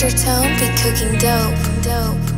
after Tone be cooking dope, dope.